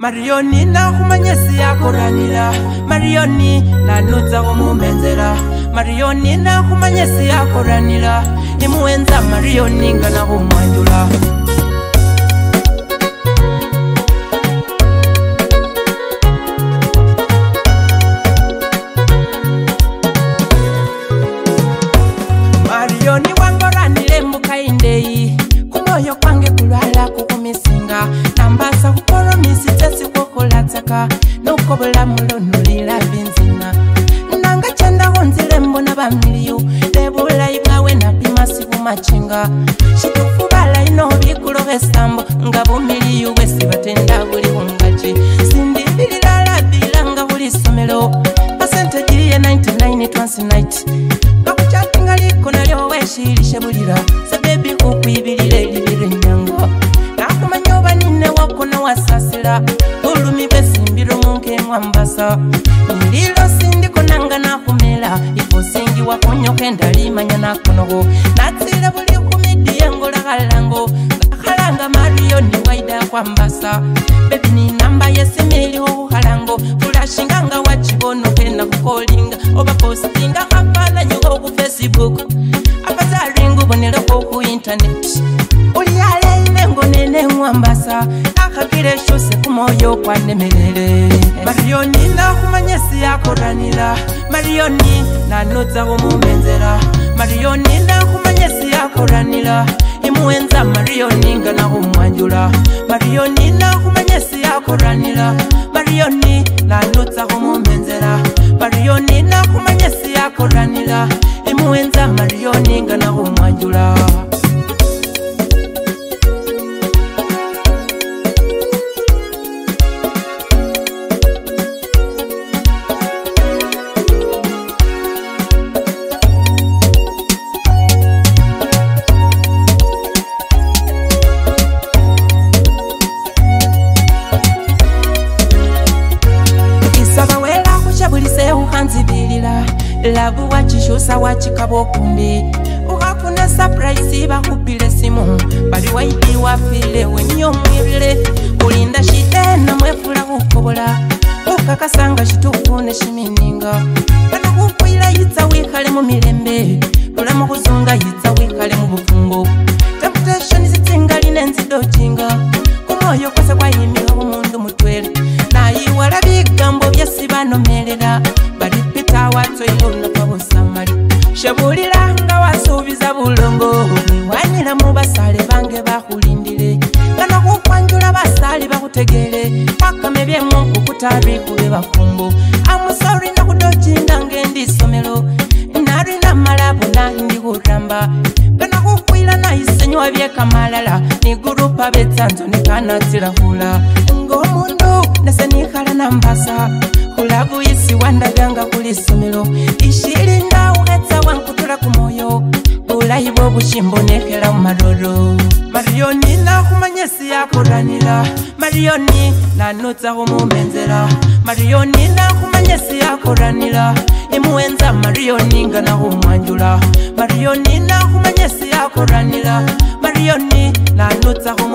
marioni mariyoni nakhumanyesiya kuranira mariyoni Marioni na kumanyesi ya kuranira imuwenza marioni nga nakhumwanjula kuseka nuko bulamulunulila binzina nanga kyendawonzile mbona bamiliyu lebulayi bwawe napima sibumachinga situfu balayi nobikulo besambo nga bumiliyu bwesi batenda buli bungaki sindibilila labila nga buli somelo basente jiliye 99 bakucyatinga liko nalyo weshilishe bulila sebebi kukwibilila elibirinyango nakumanya oba ninewakona wasasila bulumi besi wa mbasa indilo sindiko nanga nakumela ikosingiwa kunyo kwenda limanya nakonogo natsile buli kumidiyango lakalango akhalanga mario ni waida kwa mbasa bebi ni namba yesimeliho ukhalango kulashinganga wachibono kena kukolinga obapostinga kafananyiko ku facebook abazalingu bonelo ko ku intaneti uliyali wambasa nakhakila eshosi kumwoyo kwanemelele mariyoni nakhumanya siyakoranila mariyoni nanutsa khumumenzela mariyoni nakhumanya siyakoranila imuwenza mariyoni nga nakhumwanjula mariyoni nakhumanya siyakoranila mariyoni nanutsa khumumenzela Love watch show sa watch kabokundi Uhakuna surprise iba kupile simu Bali waiti wafile we miyomile Ulinda shite na mwefula ukobola Ukakasanga shitufu ne shimininga Bado huku ila hita wikale mu milembe Tula mkuzunga hita wikale mu bufungo Temptation zitinga line nzido chinga Kumoyo kwa sekwa himi wa mundu mutwele Na iwala bigambo vya sibano mele shavuliranga wasuubiza bulongo wanyira mu basale bange bakulindile bano kukwanjula basali bakutegele wakame byemu kukutabikule bafumbo amusori nakudojindanga endi somelo nalina malabu nahindi kutamba bano kukwila naisenywa byekamalala ni gurupa betsanzo nikanatsilahula ngaomundu nasenihala nambasa obushimbo nekera mu maroro mariyoni nahumanye yakoranira mariyoni nanutsaho mumenzera mariyoni nahumanye yakoranira imuwenza mariyoni nganahumwanjura mariyoni nahumanye yakoranira mariyoni nanutsaho